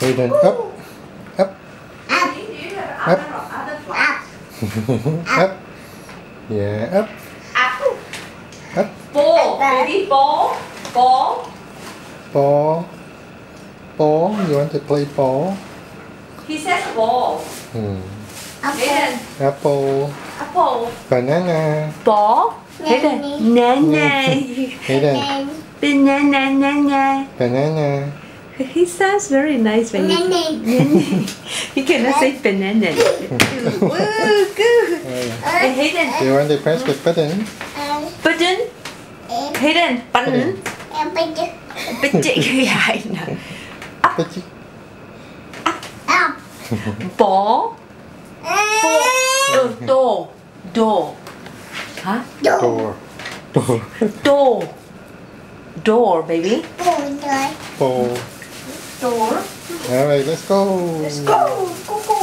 Thì đừng ấp Ấp Ấp Ấp Dạ ấp Ấp Bố Baby bố Bố Bố Bố You want to play ball? He says ball. Ừ. Apple. Apple. Apple. Banana. Ball. Banana. Banana. Banana. Banana. Banana. He sounds very nice when he. Nene. he cannot say banana. Woo, good. Oh, hey, Hayden. Do you want to press the button? Button. Hayden. Button. Em. Button. Yeah, I know. Button. Up. Ball. Eh. Ball. Door. Door. Huh? Door. Door. Door. Door, baby. Buồn rồi. Ball. Door. Alright, let's go. Let's go. Go, go.